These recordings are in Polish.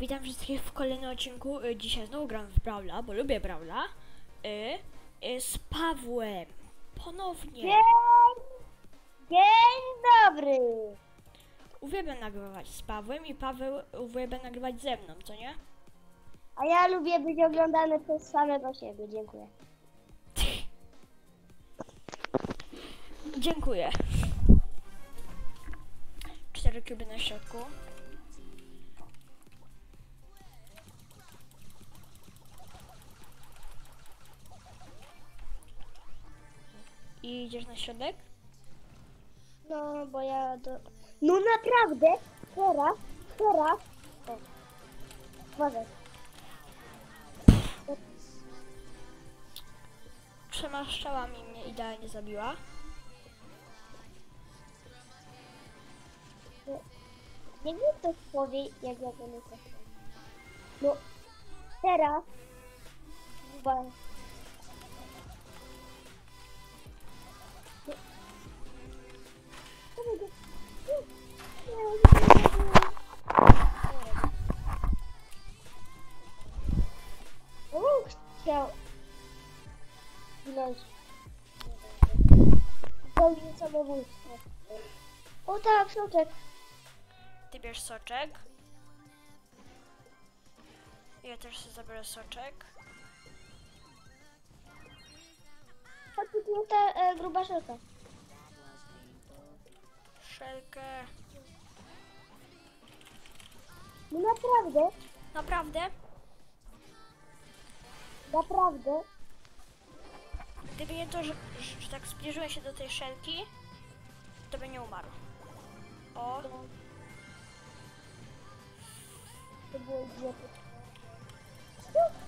Witam wszystkich w kolejnym odcinku. Y, Dzisiaj znowu gram w Brawla, bo lubię Brawla. Y, y, z Pawłem. Ponownie. Dzień, dzień dobry. Uwielbiam nagrywać z Pawłem i Paweł uwielbia nagrywać ze mną, co nie? A ja lubię być oglądany przez samego siebie. Dziękuję. Dziękuję. Cztery kuby na środku. I idziesz na środek? No, bo ja do... No naprawdę? Teraz, teraz. O. Uważaj. Trzema strzałami mnie idealnie zabiła. Niech mi ktoś powie, jak ja to lecę. No, teraz. Uważaj. Soczek. Ty bierz soczek. Ja też sobie zabiorę soczek. Chodź tu jest ta e, gruba szelka. Szelkę. No naprawdę, Naprawdę? naprawdę. Gdyby nie to, że, że, że tak zbliżyłem się do tej szelki, to by nie umarł. O, To było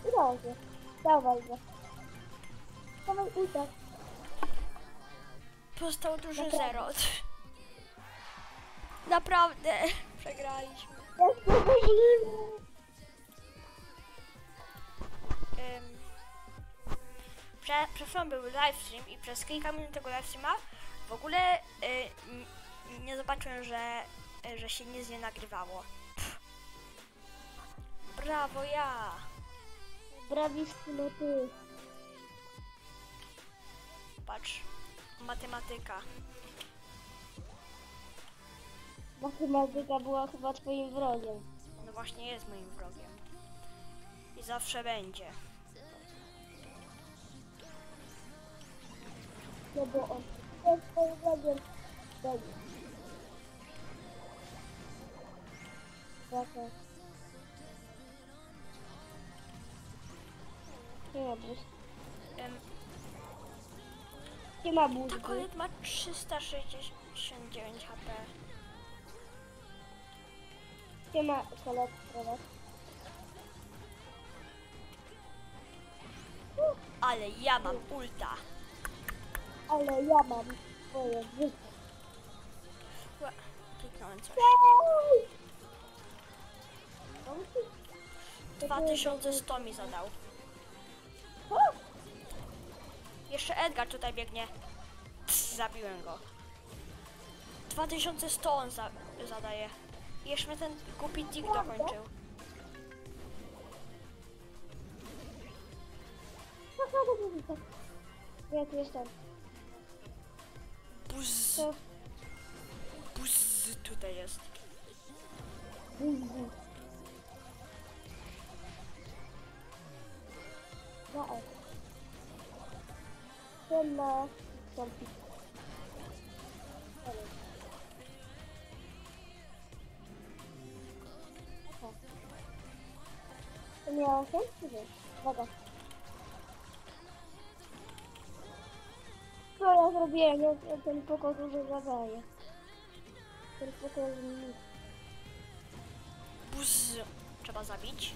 udało się. Dawaj go. Dawaj ulta. Zostało duże Naprawdę. zero. Naprawdę, przegraliśmy. Ja się boję. Ym, prze, był livestream i przez kilka minut tego livestreama w ogóle y, nie zobaczyłem, że, że się nic nie nagrywało. Pff. Brawo ja! Brawissimo ty. Patrz, matematyka. Matematyka była chyba twoim wrogiem. No właśnie jest moim wrogiem. I zawsze będzie. No bo on jest twoim wrogiem. Będzie. Taka. Nie ma bus. Ym, Nie ma ta bus. kolet ma 369 HP. Nie ma kolet teraz. Ale ja mam ulta. Ale ja mam swoje życie. Ła, Kliknąłem coś. 2100 mi zadał. Jeszcze Edgar tutaj biegnie. Pss, zabiłem go. 2100 on za zadaje. Jeszcze mnie ten głupi tik dokończył. Ja tu jestem. Buzz, buzz tutaj jest. buzi. Za E. Siema. Zombie. To miało się? Czy nie? Uwaga. Co ja zrobiłem? Ja, ja ten pokój dużo zadaje. Ten pokój Buzz trzeba zabić.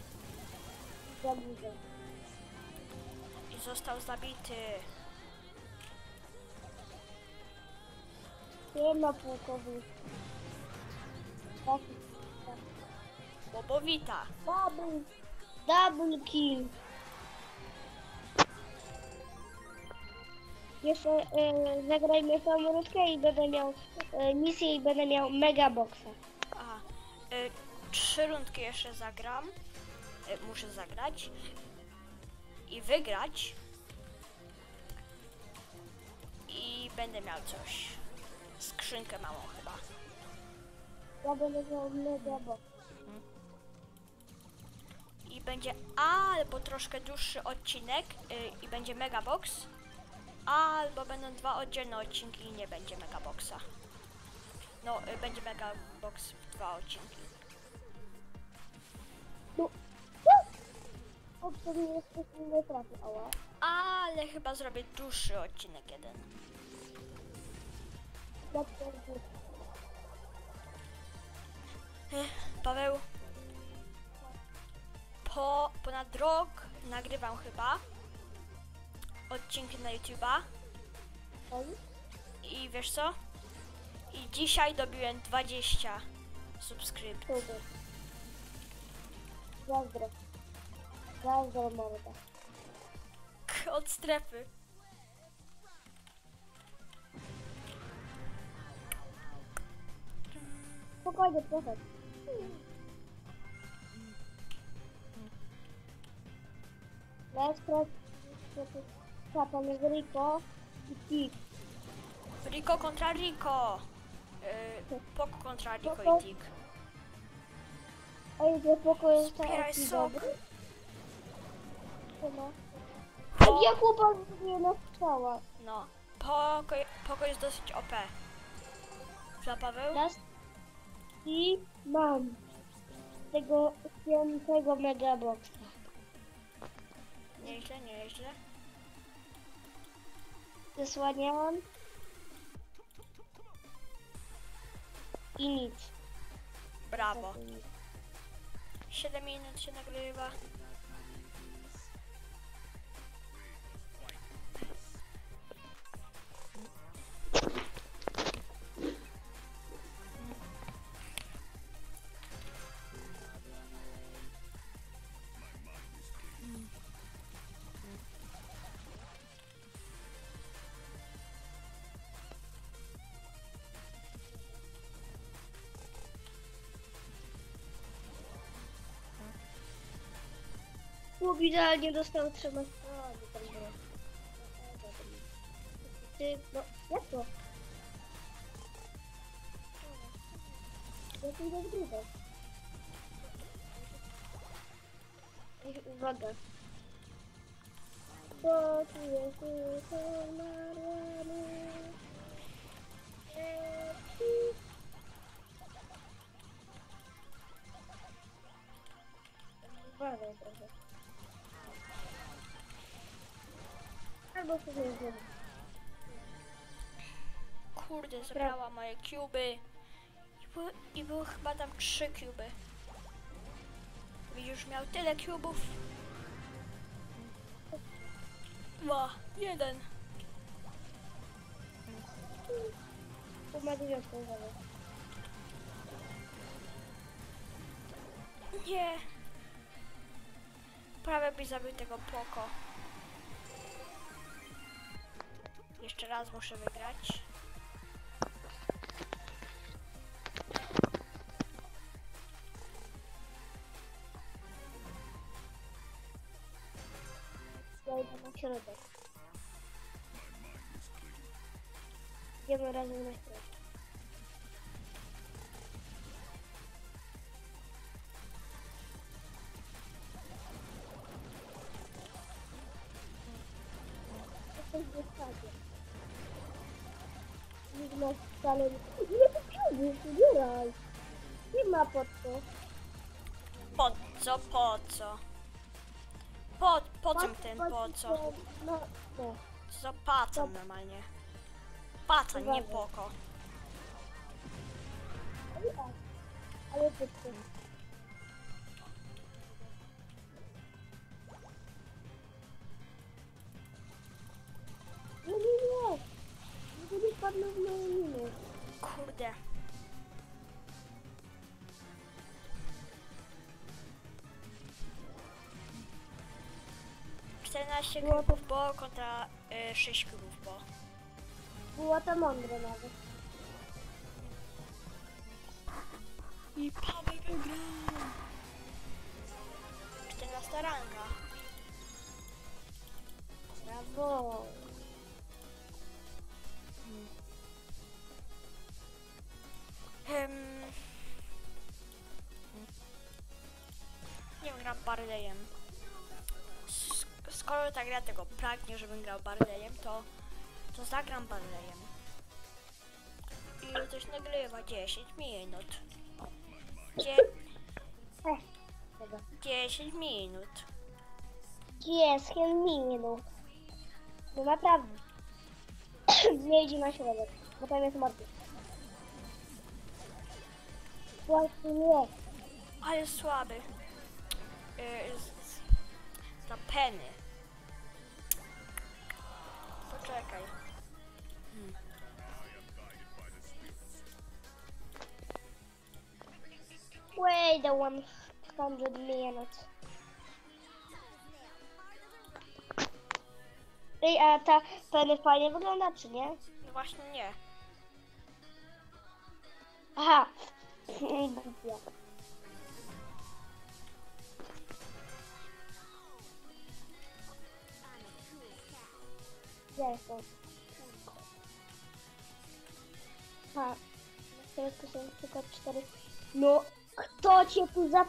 za dużo. I został zabity. Nie ma pułkowy. Taki. Bobowita. Double. Double kill. Jeszcze e, zagrajmy samolotkę i będę miał e, misję i będę miał mega boxa. Aha. Y, trzy rundki jeszcze zagram. E, muszę zagrać. I wygrać. I będę miał coś. Skrzynkę małą chyba. Ja będę miał mega box. I będzie albo troszkę dłuższy odcinek y, i będzie Megabox, albo będą dwa oddzielne odcinki i nie będzie Megaboxa. No, y, będzie Megabox w dwa odcinki. No. O, to mnie jeszcze nie trafi, ała. Ale chyba zrobię dłuższy odcinek jeden. Ja pierdolę. Paweł, po ponad rok nagrywam chyba odcinki na YouTube'a Oj, i wiesz co? I dzisiaj dobiłem 20 subskrypcji. super. Zazdro morda. K- od strefy. Spokojnie, proszę. Press Czapam jest Rico i Tik. Rico kontra Rico. Yy, Poko kontra Rico Poko. i Tik. Ej, gdzie poko jest opcja, sok. dobry? Siema. Po, Ja chłopak zrobię na strzała. no. Poko, Poko jest dosyć OP. Dla Paweł? Raz. I mam tego piątego megaboxa. Nieźle, nieźle. Zasłaniam. I nic. Brawo. 7 minut się nagrywa. Chłop idealnie dostał trzema strzałami. tam było. Ty, no, jak to? Jak to idę w drugą? Ej, Uwaga. Poczuję tylko Mariany. Uważaj trochę. Albo sobie zjem. Kurde, zebrała moje kuby. I były, I były chyba tam trzy kuby. Widzisz, miał tyle kubów. Dwa, jeden. Wodę. Nie. Prawie byś zabił tego poko. Jeszcze raz muszę wygrać. Ja idę na środek. Idziemy razem na środek. Nas wcale nie... Nie potrzebujesz, ubieraj. Nie ma po co. Po co, po co? Po, po co ten, po co? No, no. Co pacą normalnie? Paca, nie poko. Ale. Ale po co? Nie, nie, nie. Nie wpadł w moje miny. 14 no. klubów po kontra y, 6 klubów po. Było to mądre nawet. I Paweł wygrał! 14 ranga. Brawo! Hmm. Nie gram parlejem. Skoro ta gra tego pragnie, żebym grał Barleyem, to, to zagram Barleyem. I coś nagrywa 10 minut. Dzie- Ech, tego. 10 minut. Jest, minut. No naprawdę. Nie idzie na środek, bo tam jest mordy. Właśnie nie. Ale słaby. Yy, za peny. Poczekaj. Wait a 100 minutes. Ej, a ta peny fajnie wygląda, czy nie? No właśnie nie. Aha. Gdzie jestem? Ha. Na środku są tylko cztery. No, kto cię tu za...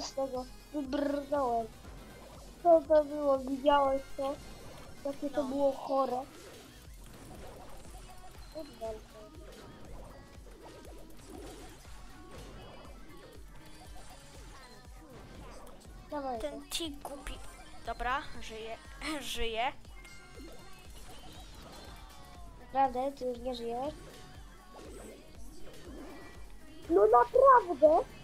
Wyszłem z tego, wybrnąłem. Co to było? Widziałeś to? Jakie to No. było chore. To. Dawaj to. Ten ci głupi. Dobra, żyje. żyje. Naprawdę? Ty już nie żyjesz? No naprawdę?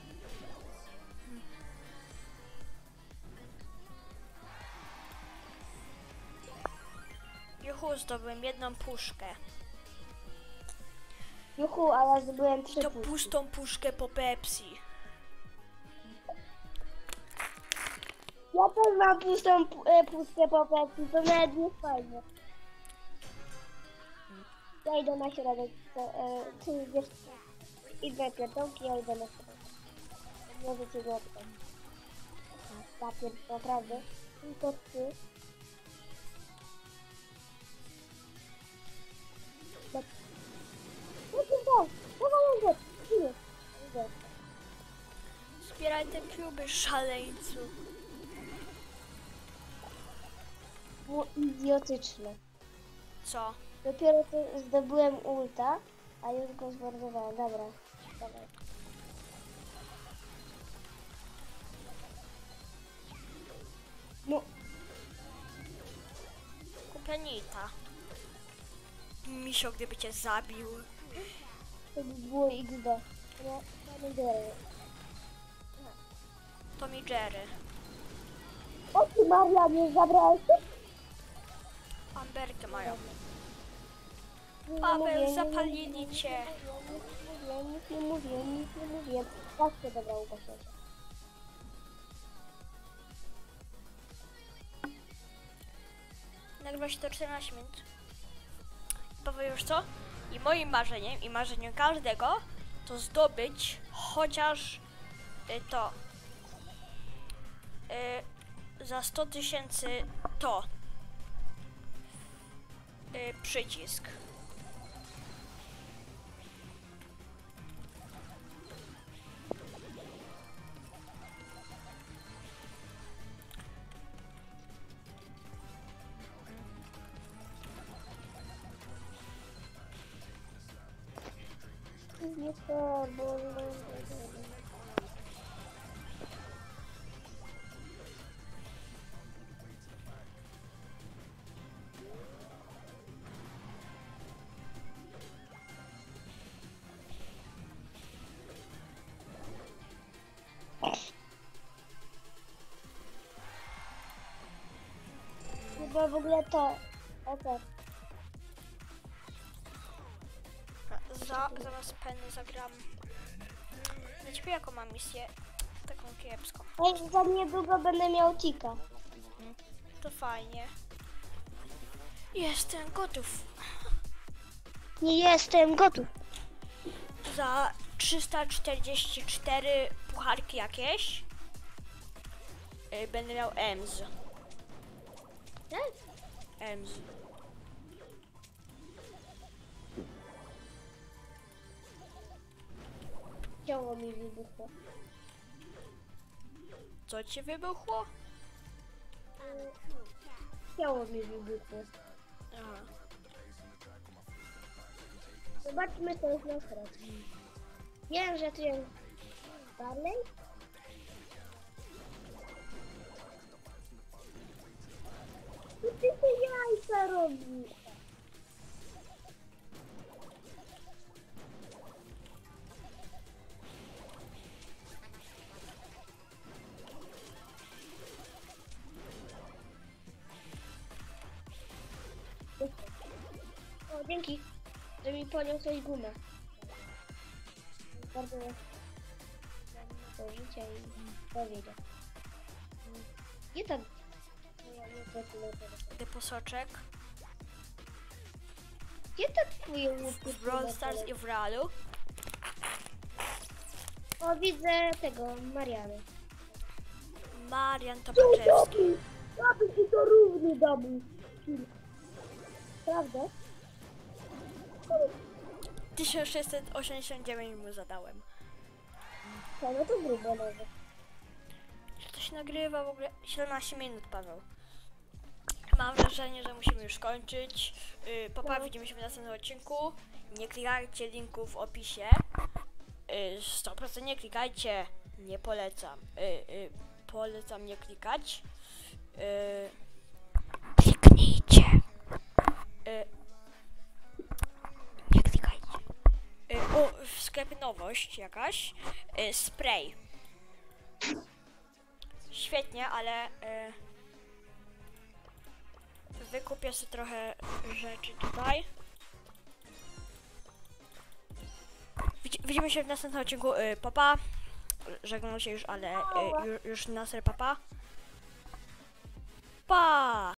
Juhu, zdobyłem jedną puszkę. Juhu, a ja zdobyłem I trzy to puszki. pustą puszkę po Pepsi. Ja też mam pustą pu- e, pustkę po Pepsi, to nawet nie fajnie. Ja idę na środek. To, e, ty idziesz... Idę pierdolki, ja idę na środek. Może cię go odpać. Papier, naprawdę. Tylko ty. No tak, dawaj, idę. Idę. Zbieraj te kluby, szaleńcu. Było idiotyczne. Co? Dopiero to zdobyłem ulta, a już go zmordowałem. Dobra, dawaj. No, Kupianita. Misio, gdyby cię zabił. To by było XD. Nie, nie biorę. To mi Jerry. O ty Maria, nie zabrałeś się? Amberkę mają. Paweł, zapalili cię. Nie mówię, nic nie mówię, nic nie mówię. Właśnie dobra, Łukasz. Nagrywa się to 14 minut. Powiem już co? I moim marzeniem, i marzeniem każdego, to zdobyć chociaż y, to y, za 100 tysięcy to y, przycisk. Nie to, bo... Chyba A w ogóle to... O to. Za, zaraz penny zagram. Na ciebie jaką mam misję? Taką kiepską. Ej, za niedługo będę miał tika. To fajnie. Jestem gotów. Nie jestem gotów. Za 344 pucharki jakieś y, będę miał EMS. Tak? EMS. Mi wybuchło. Co ci wybuchło? Ciało mi wybuchło. Aha. Zobaczmy, co jest na środku. Wiem, że tu jest dalej. Co ty te jajca robisz? Dzięki, że mi poniosłeś gumę. Bardzo to życia i powiedział. Nie tak. Nie, nie tak, nie tak. Idę po soczek. Gdzie tak twoje łupy? W Brawl Stars i w Realu. O, widzę tego, Mariany. Marian Topaczewski. Double i to równy double. Prawda? 1689 mu zadałem. To, no to grubo nawet. Czy to się nagrywa w ogóle? 17 minut, Paweł. Mam wrażenie, że musimy już kończyć. Yy, Papa, widzimy się w następnym odcinku. Nie klikajcie linku w opisie. Yy, 100% nie klikajcie. Nie polecam. Yy, yy, polecam nie klikać. Yy, kliknijcie. Yy, o, w sklepie nowość jakaś. Yy, spray. Świetnie, ale y, wykupię sobie trochę rzeczy tutaj. Widzi- Widzimy się w następnym odcinku. Y, papa. Żegnam się już, ale y, już, już na ser papa. Pa!